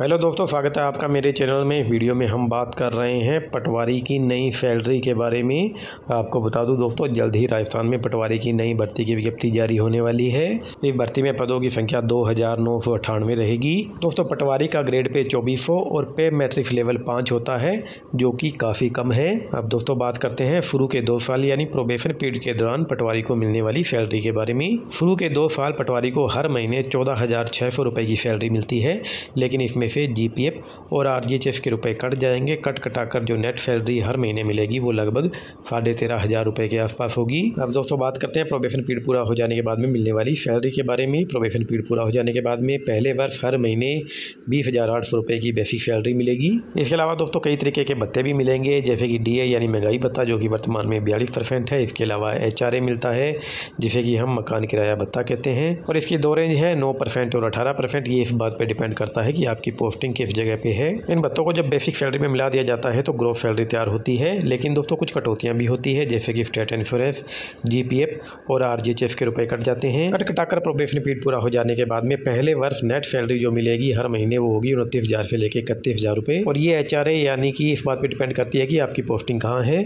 Hello दोस्तों, स्वागत है आपका मेरे चैनल में। वीडियो में हम बात कर रहे हैं पटवारी की नई सैलरी के बारे में। आपको बता दूँ दोस्तों, जल्द ही राजस्थान में पटवारी की नई भर्ती की विज्ञप्ति जारी होने वाली है। इस भर्ती में पदों की संख्या दो हज़ार नौ सौ अट्ठानवे रहेगी। दोस्तों, पटवारी का ग्रेड पे चौबीस और पे मैट्रिक्स लेवल पाँच होता है, जो कि काफ़ी कम है। अब दोस्तों, बात करते हैं शुरू के दो साल, यानी प्रोबेशन पीरियड के दौरान पटवारी को मिलने वाली सैलरी के बारे में। शुरू के दो साल पटवारी को हर महीने चौदह की सैलरी मिलती है, लेकिन इसमें से जीपीएफ और आरजीएचएस के रुपए कट जाएँगे। कट कटाकर जो नेट सैलरी हर महीने मिलेगी वो लगभग साढ़े तेरह हज़ार रुपये के आसपास होगी। अब दोस्तों बात करते हैं प्रोबेशन पीरियड पूरा हो जाने के बाद में मिलने वाली सैलरी के बारे में। प्रोबेशन पीरियड पूरा हो जाने के बाद में पहले वर्ष हर महीने बीस हज़ार आठ सौ रुपये की बेसिक सैलरी मिलेगी। इसके अलावा दोस्तों कई तरीके के भत्ते भी मिलेंगे, जैसे कि डी यानी महँगाई भत्ता, जो कि वर्तमान में बयालीस परसेंट है। इसके अलावा एचआरए मिलता है, जिसे कि हम मकान किराया भत्ता कहते हैं। और इसकी दो रेंज है, नौ परसेंट और अठारह परसेंट। ये इस बात पर डिपेंड करता है कि आपकी पोस्टिंग किस जगह पे है। इन बच्चों को जब बेसिक सैलरी में मिला दिया जाता है तो ग्रोथ सैलरी तैयार होती है, लेकिन दोस्तों कुछ कटौतियाँ भी होती है, जैसे कि स्टेट इंश्योरेंस जी और आर के रुपए कट जाते हैं। कट कटाकर प्रोबेशन पीरियड पूरा हो जाने के बाद में पहले वर्ष नेट सैलरी जो मिलेगी हर महीने वो होगी उनतीस हज़ार से लेकर इकतीस हज़ार रुपये और ये एच यानी कि इस बात पर डिपेंड करती है कि आपकी पोस्टिंग कहाँ है।